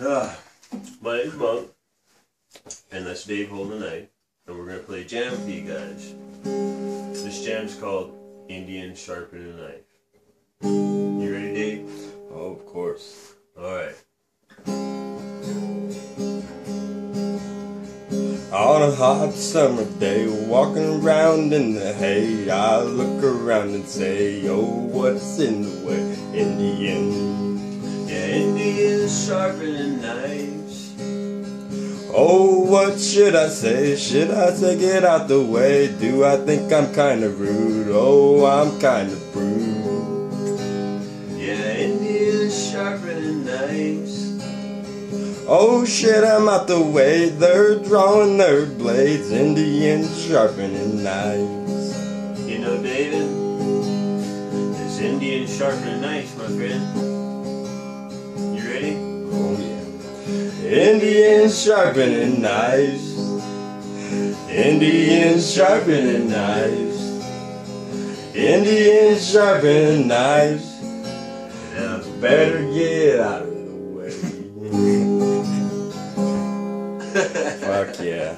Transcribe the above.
Ah, and that's Dave knife, and we're gonna play a jam for you guys. This jam's called Indian Sharpening a Knife. You ready, Dave? Oh, of course. Alright. On a hot summer day, walking around in the hay, I look around and say, Oh, what's in the way? Indian. Sharpening knives. Oh, what should I say? Should I say get out the way? Do I think I'm kinda rude? Oh, I'm kinda rude. Yeah, Indians sharpening knives. Oh shit, I'm out the way. They're drawing their blades, Indian sharpening knives. You know, David, it's Indian sharpening knives, my friend. Yeah. Indian sharpening knives. Indians sharpening knives. Indians sharpening knives. Yeah. Better get out of the way. Fuck yeah.